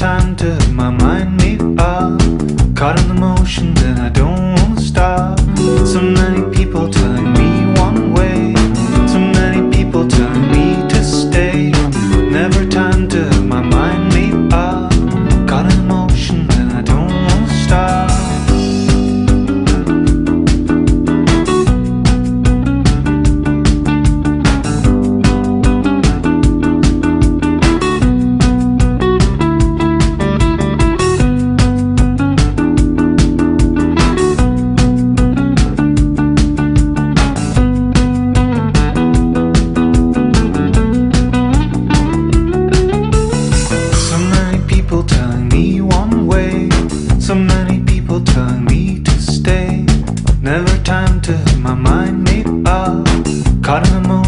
time to my mind. telling me to stay. Never time to my mind made up. Caught in the moment.